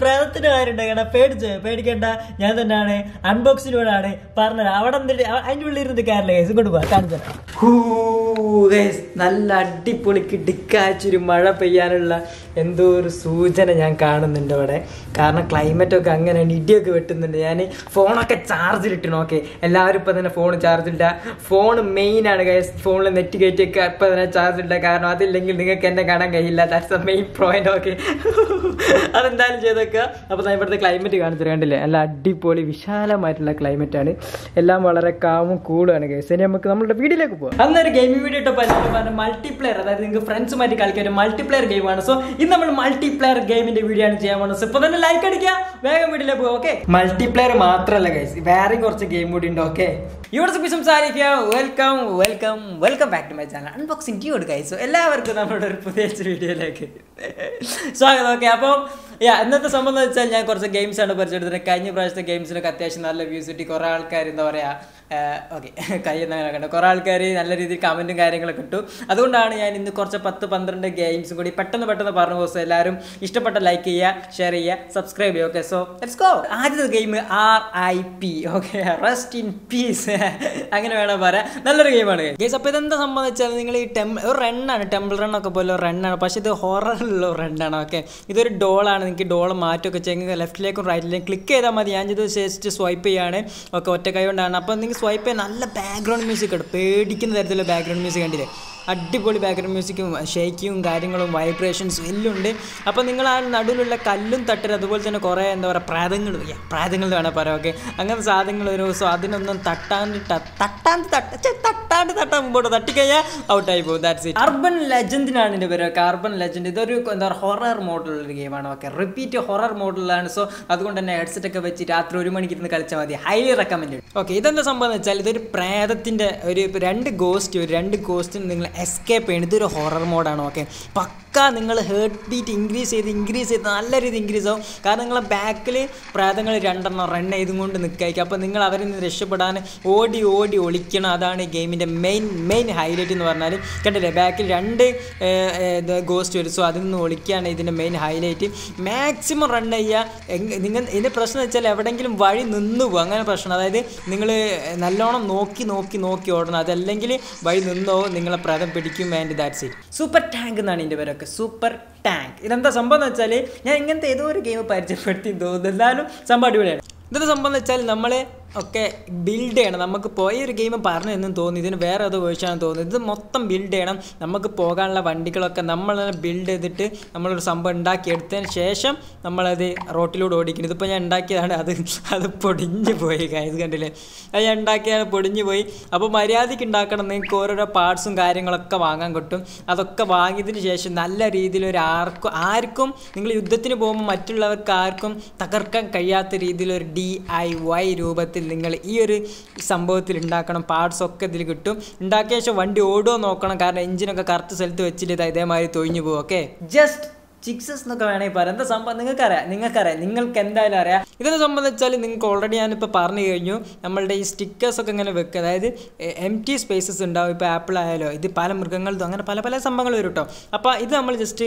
പ്രേതത്തിന് കാര്യണ്ടാകണ പേടിച്ച് പേടിക്കണ്ട ഞാൻ തന്നെയാണ്. അൺബോക്സിലൂടെയാണ് പറഞ്ഞത് അവിടെ അതിന്റെ ഉള്ളിൽ ഇരുന്ന് കയറില്ല കേസ് ഇങ്ങോട്ട് പോവാ. കാണിച്ചു guys, നല്ല അടിപൊളി കിടിക്കാച്ചൊരു മഴ പെയ്യാനുള്ള എന്തോ ഒരു സൂചന ഞാൻ കാണുന്നുണ്ട് അവിടെ. കാരണം ക്ലൈമറ്റൊക്കെ അങ്ങനെ ഇടിയൊക്കെ വെട്ടുന്നുണ്ട്. ഞാൻ ഫോണൊക്കെ ചാർജിലിട്ടു നോക്കെ എല്ലാവരും ഇപ്പം തന്നെ ഫോൺ ചാർജിലിട്ട ഫോൺ മെയിനാണ് ഗൈസ് ഫോണിൽ നെറ്റ് കയറ്റിയൊക്കെ ഇപ്പം തന്നെ ചാർജിലിട്ട കാരണം അതില്ലെങ്കിൽ നിങ്ങൾക്ക് എന്നെ കാണാൻ കഴിയില്ല. That's a main point okay അതെന്തായാലും ചെയ്തൊക്കെ. അപ്പോൾ ഞാൻ ഇവിടുത്തെ ക്ലൈമറ്റ് കാണിച്ചു കണ്ടില്ലേ? നല്ല അടിപൊളി വിശാലമായിട്ടുള്ള ക്ലൈമറ്റാണ് എല്ലാം വളരെ കാമും കൂളുമാണ് ഗൈസ് ഇനി നമുക്ക് നമ്മുടെ വീട്ടിലേക്ക് പോകാം അന്നൊരു ഗെയിമിംഗ് വീഡിയോ എല്ലാവരും പറഞ്ഞ മൾട്ടിപ്ലെയർ അതായത് നിങ്ങൾക്ക് ഫ്രണ്ട്സുമായിട്ട് കളിക്കാൻ ഒരു മൾട്ടിപ്ലെയർ ഗെയിമാണ് സോ ഇന്ന് നമ്മൾ മൾട്ടിപ്ലെയർ ഗെയിമിന്റെ വീഡിയോ ആണ് ചെയ്യാൻ പോകുന്നത്. ഇപ്പൊ തന്നെ ലൈക്ക് അടിക്കുക. വേഗം വീഡിയോ പോകും ഓക്കെ മൾട്ടിപ്ലെയർ മാത്രമല്ല ഗൈസ് വേറെയും കുറച്ച് ഗെയിം കൂടി ഉണ്ട് ഓക്കെ ഇവിടെ സുഖി സംസാരിക്കുക welcome welcome welcome back to my channel unboxing Q കൊടുക്കുക സോ എല്ലാവർക്കും നമ്മുടെ ഒരു പുതിയ വീഡിയോയിലേക്ക് സ്വാഗതം. ഓക്കെ അപ്പോൾ യാ ഇന്നത്തെ എന്ന് വെച്ചാൽ ഞാൻ കുറച്ച് ഗെയിംസ് ആണ് പരിചയപ്പെടുത്തുന്നത്. കഴിഞ്ഞ പ്രാവശ്യത്തെ ഗെയിംസിനൊക്കെ അത്യാവശ്യം നല്ല വ്യൂസ് കിട്ടി. കുറേ ആൾക്കാർ എന്താ പറയുക ഓക്കെ കൈ എന്നങ്ങനെ കണ്ടു. കുറേ ആൾക്കാർ നല്ല രീതിയിൽ കമന്റും കാര്യങ്ങളൊക്കെ ഇട്ടു. അതുകൊണ്ടാണ് ഞാൻ ഇന്ന് കുറച്ച് പത്ത് പന്ത്രണ്ട് ഗെയിംസും കൂടി പെട്ടെന്ന് പെട്ടെന്ന് പറഞ്ഞു പോകുന്നത്. എല്ലാവരും ഇഷ്ടപ്പെട്ട ലൈക്ക് ചെയ്യുക ഷെയർ ചെയ്യുക സബ്സ്ക്രൈബ് ചെയ്യുക. ഓക്കെ സോ ലെറ്റ്സ് ഗോ ആദ്യത്തെ game R I P okay rest in peace അങ്ങനെ വേണം പറയാം. നല്ലൊരു ഗെയിമാണ് ഗെയ്സ് അപ്പോൾ ഇതെന്താ സംബന്ധിച്ചാൽ നിങ്ങൾ ഈ ടെമ്പിൾ ഒരു റണ്ണാണ് ടെമ്പിൾ റണ്ണൊക്കെ പോലെ റണ്ണാണ് പക്ഷേ ഇത് ഹൊററിലുള്ള റണ്ണാണ് ഓക്കെ ഇതൊരു ഡോളാണ് നിങ്ങൾക്ക് ഡോൾ മാറ്റമൊക്കെ ചെയ്യുന്നത് ലെഫ്റ്റിലേക്കും റൈറ്റിലേക്കും ക്ലിക്ക് ചെയ്താൽ മതി. ഞാൻ ഇത് ജസ്റ്റ് സ്വൈപ്പ് ചെയ്യാണ് ഓക്കെ ഒറ്റ കൈ കൊണ്ടാണ്. അപ്പോൾ നിങ്ങൾ സ്വൈപ്പ് ചെയ്യാൻ നല്ല ബാക്ക്ഗ്രൗണ്ട് മ്യൂസിക് ഉണ്ട്. പേടിക്കുന്ന തരത്തിലുള്ള ബാക്ക്ഗ്രൗണ്ട് മ്യൂസിക് കണ്ടില്ലേ? അടിപൊളി ബാക്ക്ഗ്രൗണ്ട് മ്യൂസിക്കും ഷേക്കിയും കാര്യങ്ങളും വൈബ്രേഷൻസും എല്ലാം ഉണ്ട്. അപ്പോൾ നിങ്ങൾ ആ നടുവിലുള്ള കല്ലും തട്ടൽ അതുപോലെ തന്നെ കുറേ എന്താ പറയുക പ്രാതങ്ങൾ പ്രാതങ്ങൾ എന്ന് വേണം പറയാം ഓക്കെ അങ്ങനത്തെ സാധനങ്ങൾ ഒരു ദിവസം അതിനൊന്നും തട്ടാണ്ട് തട്ടാണ്ട് തട്ട തട്ടാണ്ട് തട്ടാൻ മുമ്പോട്ട് തട്ടിക്കഴിഞ്ഞാൽ ഔട്ടായി പോകും. ദാറ്റ്സ് ഇറ്റ് അർബൻ ലെജൻഡിനാണ് എന്റെ പേര് കാർബൺ ലെജൻഡ് ഇതൊരു എന്താ പറയുക ഹൊറർ മോഡലുള്ള ഒരു ഗെയിമാണ് ഓക്കെ റിപ്പീറ്റ് ഹൊറർ മോഡലാണ് സോ അതുകൊണ്ട് തന്നെ ഹെഡ്സെറ്റ് ഒക്കെ വെച്ച് രാത്രി ഒരു മണിക്ക് ഇരുന്ന് കളിച്ചാൽ മതി. ഹൈലി റെക്കമെൻഡ് ഓക്കെ ഇതെന്താ സംഭവം എന്ന് വെച്ചാൽ ഇതൊരു പ്രേതത്തിന്റെ ഒരു രണ്ട് ഗോസ്റ്റ് ഒരു രണ്ട് ഗോസ്റ്റിന് നിങ്ങൾ എസ്കേപ്പ് ചെയ്യണം. ഇതൊരു ഹൊറർ മോഡാണ് ഓക്കെ പക്ക നിങ്ങൾ ഹേർട്ട് ബീറ്റ് ഇൻക്രീസ് ചെയ്ത് ഇൻക്രീസ് ചെയ്ത് നല്ല രീതിയിൽ ഇൻക്രീസ് ആവും. കാരണം നിങ്ങളെ ബാക്കിൽ പ്രേതങ്ങൾ രണ്ടെണ്ണം റൺ ചെയ്തും കൊണ്ട് നിൽക്കായിരിക്കും അപ്പോൾ നിങ്ങൾ അവരിൽ നിന്ന് രക്ഷപ്പെടാൻ ഓടി ഓടി ഒളിക്കണം. അതാണ് ഈ ഗെയിമിന്റെ മെയിൻ മെയിൻ ഹൈലൈറ്റ് എന്ന് പറഞ്ഞാൽ കണ്ടില്ലേ? ബാക്കിൽ രണ്ട് ഗോസ്റ്റ് വരും. സോ അതിൽ നിന്ന് ഒളിക്കുകയാണ് ഇതിന്റെ മെയിൻ ഹൈലൈറ്റ് മാക്സിമം റൺ ചെയ്യുക. നിങ്ങൾ ഇതിന്റെ പ്രശ്നം വെച്ചാൽ എവിടെയെങ്കിലും വഴി നിന്ന് പോകും അങ്ങനെ പ്രശ്നം. അതായത് നിങ്ങൾ നല്ലോണം നോക്കി നോക്കി നോക്കി ഓടണം. അതല്ലെങ്കിൽ വഴി നിന്നോ നിങ്ങളെ പ്രേതം പിടിക്കും and that's it super tank എന്നാണ് എന്റെ പേരൊക്കെ. സൂപ്പർ ടാങ്ക് ഇതെന്താ സംഭവം എന്ന് വെച്ചാൽ ഞാൻ ഇങ്ങനത്തെ ഏതോ ഒരു ഗെയിം പരിചയപ്പെടുത്തി തോന്നുന്നു. എന്തായാലും സംഭവം അടിപൊളിയാണ്. ഇതെന്താ സംഭവം എന്ന് വെച്ചാൽ നമ്മൾ ഒക്കെ ബിൽഡ് ചെയ്യണം. നമുക്ക് പോയ ഒരു ഗെയിം പറഞ്ഞു എന്നും തോന്നി ഇതിന് വേറെ ഏതോ വേർഷനാണ് തോന്നുന്നത് ഇത് മൊത്തം ബിൽഡ് ചെയ്യണം. നമുക്ക് പോകാനുള്ള വണ്ടികളൊക്കെ നമ്മൾ ബിൽഡ് ചെയ്തിട്ട് നമ്മളൊരു സംഭവം ഉണ്ടാക്കിയെടുത്തതിന് ശേഷം നമ്മളത് റോട്ടിലൂടെ ഓടിക്കുന്നത് ഇതിപ്പോൾ ഞാൻ ഉണ്ടാക്കിയതാണ്. അത് അത് പൊടിഞ്ഞു പോയി ഇത് കണ്ടില്ലേ? അത് ഞാൻ ഉണ്ടാക്കിയത് പൊടിഞ്ഞു പോയി. അപ്പോൾ മര്യാദയ്ക്ക് ഉണ്ടാക്കണം. നിങ്ങൾക്ക് ഓരോരോ പാർട്സും കാര്യങ്ങളൊക്കെ വാങ്ങാൻ കിട്ടും. അതൊക്കെ വാങ്ങിയതിന് ശേഷം നല്ല രീതിയിൽ ഒരു ആർക്കും ആർക്കും നിങ്ങൾ യുദ്ധത്തിന് പോകുമ്പോൾ മറ്റുള്ളവർക്ക് ആർക്കും തകർക്കാൻ കഴിയാത്ത രീതിയിൽ ഒരു ഡി ഐ വൈ രൂപത്തിൽ നിങ്ങൾ ഈ ഒരു സംഭവത്തിൽ ഉണ്ടാക്കണം പാർട്സ് ഒക്കെ ഇതിൽ കിട്ടും. ഉണ്ടാക്കിയ ശേഷം വണ്ടി ഓടുമോ നോക്കണം. കാരണം എഞ്ചിനൊക്കെ കറക്റ്റ് സ്ഥലത്ത് വെച്ചിട്ട് ഇത് ഇതേമാതിരി തൊഴിഞ്ഞു പോകും ഓക്കെ ജസ്റ്റ് ചിക്സസ് എന്നൊക്കെ വേണമെങ്കിൽ പറയാം. എന്താ സംഭവം? നിങ്ങൾക്കറിയാം നിങ്ങൾക്കറിയാം. നിങ്ങൾക്ക് എന്തായാലും അറിയാം. ഇതിനെ സംബന്ധിച്ചാൽ നിങ്ങൾക്ക് ഓൾറെഡി ഞാനിപ്പോൾ പറഞ്ഞു കഴിഞ്ഞു. നമ്മളുടെ ഈ സ്റ്റിക്കേഴ്സൊക്കെ ഇങ്ങനെ വെക്കുക. അതായത് എം ടി സ്പേസസ് ഉണ്ടാവും. ഇപ്പോൾ ആപ്പിൾ ആയാലോ ഇത് പല മൃഗങ്ങളതും അങ്ങനെ പല പല സംഭവങ്ങൾ വരും കേട്ടോ അപ്പോൾ ഇത് നമ്മൾ ജസ്റ്റ്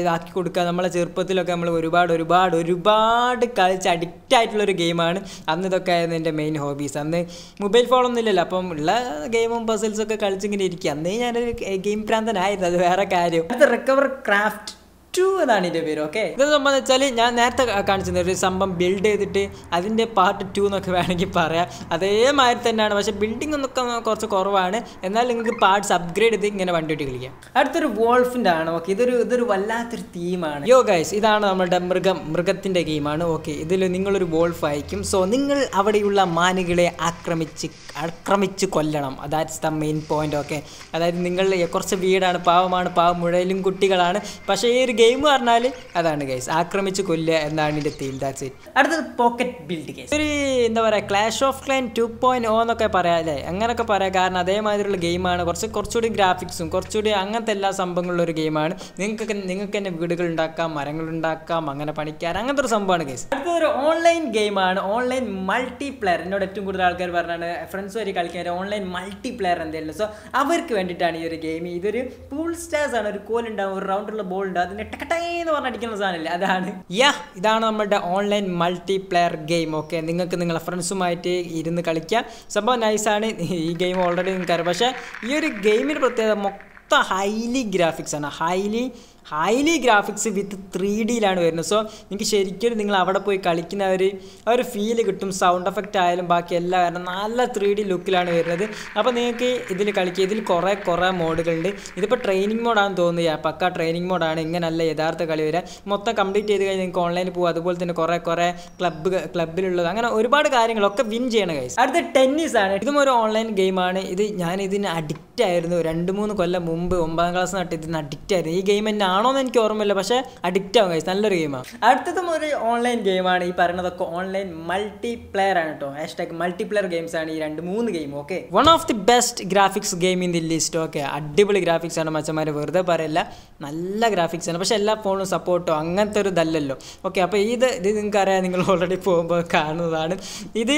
ഇതാക്കി കൊടുക്കുക. നമ്മളെ ചെറുപ്പത്തിലൊക്കെ നമ്മൾ ഒരുപാട് ഒരുപാട് ഒരുപാട് കളിച്ച് അഡിക്റ്റ് ആയിട്ടുള്ള ഒരു ഗെയിമാണ് അന്ന് ഇതൊക്കെ ആയിരുന്നു എന്റെ മെയിൻ ഹോബീസ് അന്ന് മൊബൈൽ ഫോണൊന്നും ഇല്ലല്ലോ. അപ്പം ഉള്ള ഗെയിമും പസിൽസൊക്കെ കളിച്ചിങ്ങനെ ഇരിക്കുക. അന്നേ ഞാനൊരു ഗെയിം പ്രാന്തനായിരുന്നു അത് വേറെ കാര്യം. അടുത്ത റിക്കവർ ക്രാഫ്റ്റ് ടു എന്നാണ് ഇതിന്റെ പേര് ഓക്കെ ഇത് സംബന്ധിച്ചാൽ ഞാൻ നേരത്തെ കാ- കാണിച്ചിരുന്നത് ഒരു സംഭവം ബിൽഡ് ചെയ്തിട്ട് അതിന്റെ പാർട്ട് ടു എന്നൊക്കെ വേണമെങ്കിൽ പറയാം. അതേമാതിരി തന്നെയാണ്. പക്ഷേ ബിൽഡിംഗ് ഒന്നൊക്കെ കുറച്ച് കുറവാണ്. എന്നാൽ നിങ്ങൾക്ക് പാർട്സ് അപ്ഗ്രേഡ് ചെയ്ത് ഇങ്ങനെ വണ്ടി ഓട്ടി കളിക്കാം. അടുത്തൊരു വോൾഫിന്റെ ആണ് ഓക്കെ ഇതൊരു ഇതൊരു വല്ലാത്തൊരു തീമാണ് യോ ഗൈസ് ഇതാണ് നമ്മുടെ മൃഗം മൃഗത്തിന്റെ ഗെയിമാണ് ഓക്കെ ഇതിൽ നിങ്ങളൊരു വോൾഫ് ആയിരിക്കും. സോ നിങ്ങൾ അവിടെയുള്ള മാനുകളെ ആക്രമിച്ച് ആക്രമിച്ച് കൊല്ലണം. That's the main point okay അതായത് നിങ്ങൾ കുറച്ച് വീടാണ് പാവമാണ് പാവം മുഴയിലും കുട്ടികളാണ്. പക്ഷേ ഈ ഒരു ഗെയിം പറഞ്ഞാൽ അതാണ് ഗൈസ് ആക്രമിച്ച് കൊല്ലുക എന്നാണ് ഇതിന്റെ തീം ദാറ്റ്സ് ഇറ്റ് അടുത്തത് പോക്കറ്റ് ബിൽഡ് ഗെയിം ഒരു എന്താ പറയാ clash of clan two point O എന്നൊക്കെ പറയാം അല്ലേ? അങ്ങനെയൊക്കെ പറയാം. കാരണം അതേമാതിരിയുള്ള ഗെയിമാണ് കുറച്ച് കുറച്ചുകൂടി ഗ്രാഫിക്സും കുറച്ചുകൂടി അങ്ങനത്തെ എല്ലാ സംഭവങ്ങളുള്ള ഒരു ഗെയിമാണ് നിങ്ങൾക്ക് നിങ്ങൾക്ക് തന്നെ വീടുകൾ ഉണ്ടാക്കാം മരങ്ങൾ ഉണ്ടാക്കാം അങ്ങനെ പണിക്കാൻ അങ്ങനത്തെ ഒരു സംഭവമാണ് ഗൈസ് അടുത്തൊരു ഓൺലൈൻ ഗെയിമാണ് ഓൺലൈൻ മൾട്ടി പ്ലെയർ എന്നോട് ഏറ്റവും കൂടുതൽ ആൾക്കാർ പറഞ്ഞാണ് ഫ്രണ്ട്സ് വരെ കളിക്കാൻ ഓൺലൈൻ മൾട്ടി പ്ലെയർ എന്തെങ്കിലും സോ അവർക്ക് വേണ്ടിയിട്ടാണ് ഈ ഒരു ഗെയിം ഇതൊരു പൂൾ സ്റ്റാർസ് ആണ്. ഒരു കോൽ ഉണ്ടാവും ഒരു റൗണ്ടുള്ള ബോൾ ഉണ്ടാവും. അതിനെ കെട്ടക്കട്ടേ എന്ന് പറഞ്ഞടിക്കുന്ന സാധനമില്ല. അതാണ്. യാ ഇതാണ് നമ്മുടെ online multiplayer game okay നിങ്ങൾക്ക് നിങ്ങളെ ഫ്രണ്ട്സുമായിട്ട് ഇരുന്ന് കളിക്കാം. സംഭവം നൈസാണ് ഈ ഗെയിം ഓൾറെഡി നിങ്ങൾക്കറിയാം. പക്ഷേ ഈ ഒരു ഗെയിമിന് പ്രത്യേകത മൊത്തം ഹൈലി ഗ്രാഫിക്സ് ആണ്. Highly highly graphics with three ഡിയിലാണ് വരുന്നത്. സോ നിങ്ങൾക്ക് ശരിക്കും നിങ്ങൾ അവിടെ പോയി കളിക്കുന്ന ഒരു ആ ഒരു ഫീൽ കിട്ടും. സൗണ്ട് എഫക്റ്റ് ആയാലും ബാക്കി എല്ലാം കാരണം നല്ല ത്രീ ഡി ലുക്കിലാണ് വരുന്നത്. അപ്പോൾ നിങ്ങൾക്ക് ഇതിൽ കളിക്കുക ഇതിൽ കുറേ കുറേ മോഡുകളുണ്ട് ഇതിപ്പോൾ ട്രെയിനിങ് മോഡാണെന്ന് തോന്നുക പക്ക ട്രെയിനിങ് മോഡാണ് ഇങ്ങനല്ല യഥാർത്ഥ കളി വരിക മൊത്തം കംപ്ലീറ്റ് ചെയ്ത് കഴിഞ്ഞാൽ നിങ്ങൾക്ക് ഓൺലൈനിൽ പോകും അതുപോലെ തന്നെ കുറേ കുറേ ക്ലബ്ബ് ക്ലബ്ബിലുള്ളത് അങ്ങനെ ഒരുപാട് കാര്യങ്ങളൊക്കെ വിൻ ചെയ്യണം കൈസ് അടുത്ത ടെന്നീസ് ആണ്. ഇതും ഒരു ഓൺലൈൻ ഗെയിമാണ് ഇത് ഞാൻ ഇതിന് അഡിക്റ്റ് ആയിരുന്നു. രണ്ട് മൂന്ന് കൊല്ലം മുമ്പ് ഒമ്പതാം ക്ലാസ് നട്ട് ഇതിന് അഡിക്റ്റ് ആയിരുന്നു. ഈ ഗെയിം തന്നെ ആണോ എന്ന് എനിക്ക് ഓർമ്മയില്ല പക്ഷേ അഡിക്റ്റ് ആവും കൈസ് നല്ലൊരു ഗെയിമാണ് അടുത്തതും ഒരു ഓൺലൈൻ ഗെയിമാണ് ഈ പറയുന്നതൊക്കെ ഓൺലൈൻ മൾട്ടി പ്ലെയർ ആണ് കേട്ടോ ഹാഷ്ടാഗ് മൾട്ടി പ്ലെയർ ഗെയിംസ് ആണ് ഈ രണ്ട് മൂന്ന് game okay one of the best graphics game in the list okay അടിപൊളി ഗ്രാഫിക്സ് ആണ് മച്ചന്മാർ വെറുതെ പറയില്ല നല്ല ഗ്രാഫിക്സ് ആണ്. പക്ഷെ എല്ലാ ഫോണും സപ്പോർട്ടോ അങ്ങനത്തെ ഒരു ഇതല്ലല്ലോ. ഓക്കെ അപ്പോൾ ഇത് ഇത് നിങ്ങൾക്ക് അറിയാം നിങ്ങൾ ഓൾറെഡി പോകുമ്പോൾ കാണുന്നതാണ്. ഇത്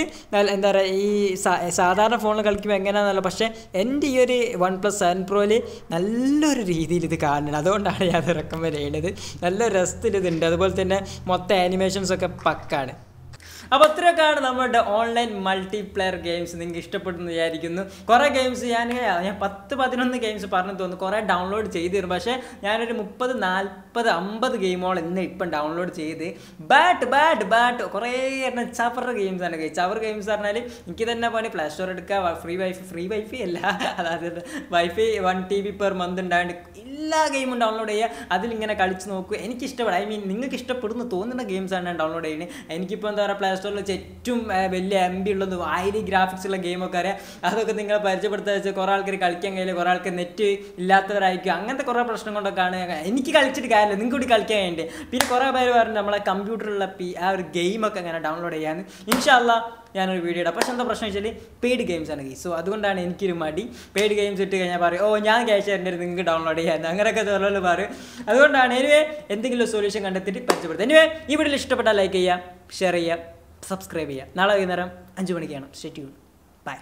എന്താ പറയുക ഈ സാധാരണ ഫോണിൽ കളിക്കുമ്പോൾ എങ്ങനെയാണെന്നല്ല പക്ഷേ എന്റെ ഈ ഒരു വൺ പ്ലസ് സെവൻ പ്രോയിൽ നല്ലൊരു രീതിയിൽ ഇത് കാണുന്നത് അതുകൊണ്ടാണ് ഞാൻ റെക്കമെൻഡ് ചെയ്യുന്നത് നല്ല രസത്തിൽ ഇതുണ്ട്. അതുപോലെ തന്നെ മൊത്തം ആനിമേഷൻസ് ഒക്കെ പക്കാണ്. അപ്പോൾ അത്രയൊക്കെയാണ് നമ്മുടെ ഓൺലൈൻ മൾട്ടി പ്ലെയർ ഗെയിംസ് നിങ്ങൾക്ക് ഇഷ്ടപ്പെടുന്നു വിചാരിക്കുന്നു. കുറേ ഗെയിംസ് ഞാൻ ഞാൻ പത്ത് പതിനൊന്ന് ഗെയിംസ് പറഞ്ഞു തോന്നുന്നു. കുറേ ഡൗൺലോഡ് ചെയ്തിരുന്നു പക്ഷേ ഞാനൊരു മുപ്പത് നാൽപ്പത് അമ്പത് ഗെയിമോൾ ഇന്ന് ഇപ്പം ഡൗൺലോഡ് ചെയ്ത് ബാറ്റ് ബാറ്റ് ബാറ്റ് കുറേ എണ്ണം ചവർ ഗെയിംസ് ആണ് ചവർ ഗെയിംസ് പറഞ്ഞാൽ എനിക്ക് തന്നെ പണി പ്ലേ സ്റ്റോർ എടുക്കുക ഫ്രീ വൈഫൈ ഫ്രീ വൈഫൈ അല്ല. അതായത് wifi one T B per month ഉണ്ടായിട്ട് എല്ലാ ഗെയിമും ഡൗൺലോഡ് ചെയ്യുക. അതിലിങ്ങനെ കളിച്ച് നോക്കുക. എനിക്ക് ഇഷ്ടപ്പെടും ഐ മീൻ നിങ്ങൾക്ക് ഇഷ്ടപ്പെടുന്ന തോന്നുന്ന ഗെയിംസ് ആണ് ഞാൻ ഡൗൺലോഡ് ചെയ്യുന്നത്. എനിക്കിപ്പോൾ എന്താ പറയുക പ്ലേ സ്റ്റോറിൽ വെച്ച് ഏറ്റവും വലിയ എം ബി ഉള്ളത് വൈലി ഗ്രാഫിക്സ് ഉള്ള ഗെയിമൊക്കെ അറിയാം. അതൊക്കെ നിങ്ങളെ പരിചയപ്പെടുത്താൻ വെച്ചാൽ കുറേ ആൾക്കാർ കളിക്കാൻ കഴിയില്ല. കുറേ ആൾക്ക് നെറ്റ് ഇല്ലാത്തവരായിരിക്കും. അങ്ങനത്തെ കുറേ പ്രശ്നം കൊണ്ടൊക്കെയാണ് എനിക്ക് കളിച്ചിട്ട് കാര്യമില്ല. നിങ്ങൾക്ക് കൂടി കളിക്കാൻ വേണ്ടി പിന്നെ കുറേ പേര് പറഞ്ഞു നമ്മളെ കമ്പ്യൂട്ടറിലുള്ള പി ആ ഒരു ഗെയിമൊക്കെ അങ്ങനെ ഡൗൺലോഡ് ചെയ്യാൻ ഇൻഷാല്ല ഞാനൊരു വീഡിയോ ഇടാം. പക്ഷെ എന്താ പ്രശ്നം വെച്ചാൽ പെയ്ഡ് ഗെയിംസ് ആണ് സോ അതുകൊണ്ടാണ് എനിക്കൊരു മടി. പെയ്ഡ് ഗെയിംസ് ഇട്ട് കഴിഞ്ഞാൽ പറയും ഓ ഞാൻ ക്യാഷ് തരേണ്ടത് നിങ്ങൾക്ക് ഡൗൺലോഡ് ചെയ്യാൻ അങ്ങനെയൊക്കെ തോന്നുന്നു പറയും. അതുകൊണ്ടാണ് എനിവേ എന്തെങ്കിലും സൊല്യൂഷൻ കണ്ടെത്തിയിട്ട് പരിചയപ്പെടുത്തുക. എനിവേ ഈ വീഡിയോ ഇഷ്ടപ്പെട്ടാൽ ലൈക്ക് ചെയ്യുക ഷെയർ ചെയ്യുക സബ്സ്ക്രൈബ് ചെയ്യുക. നാളെ വൈകുന്നേരം അഞ്ച് മണിക്കാണ്. Stay tune by